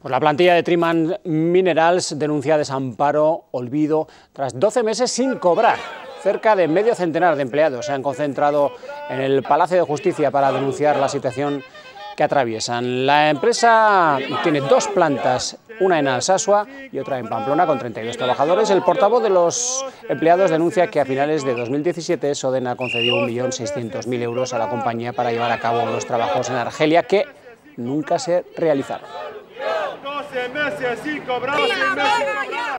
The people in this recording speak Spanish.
Pues la plantilla de Triman Minerals denuncia desamparo, olvido, tras 12 meses sin cobrar. Cerca de medio centenar de empleados se han concentrado en el Palacio de Justicia para denunciar la situación que atraviesan. La empresa tiene dos plantas, una en Alsasua y otra en Pamplona, con 32 trabajadores. El portavoz de los empleados denuncia que a finales de 2017 Soden ha concedido 1.600.000 euros a la compañía para llevar a cabo unos trabajos en Argelia que nunca se realizaron. 12 meses sin cobrar, meses.